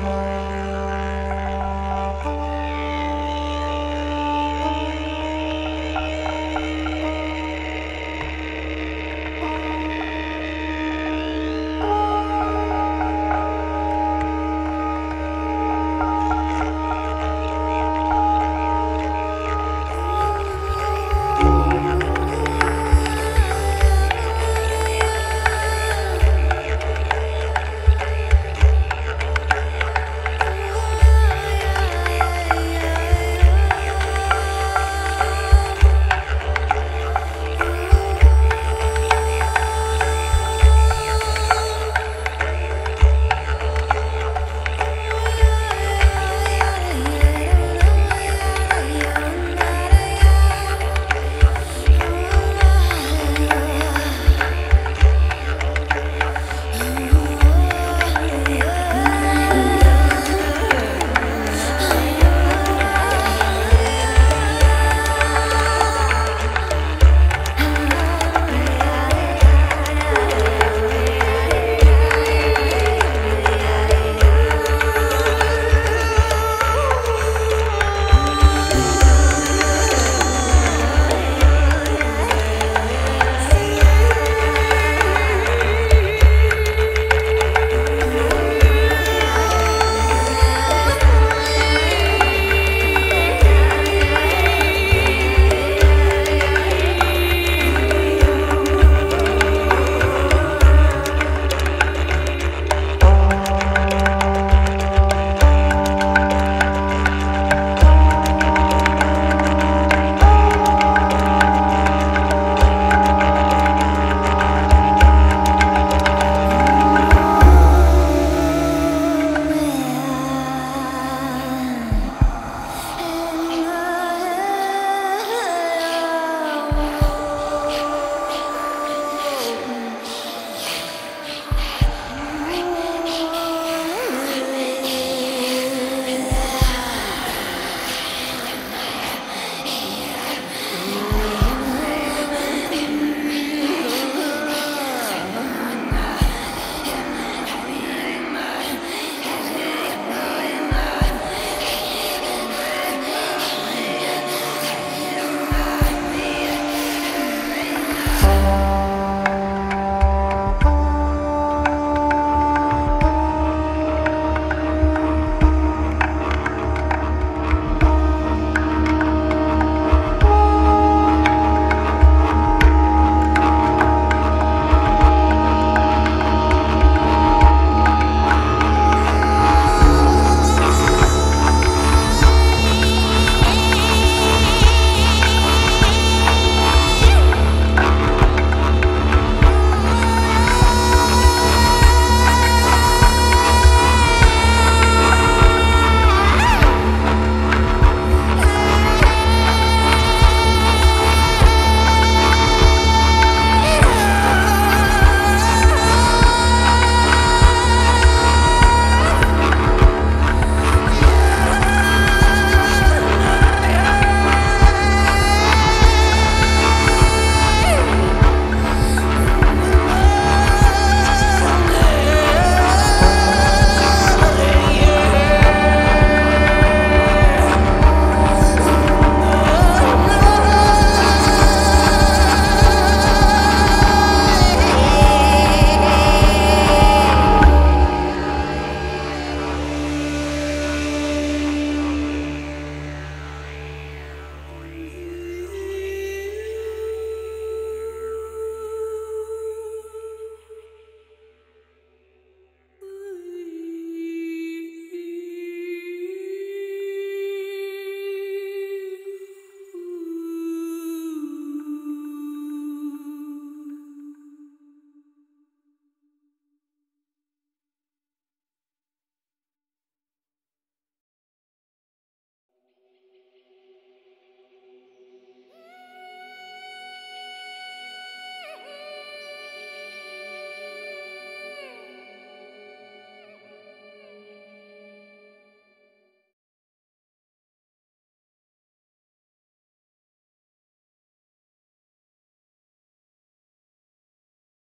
Bye.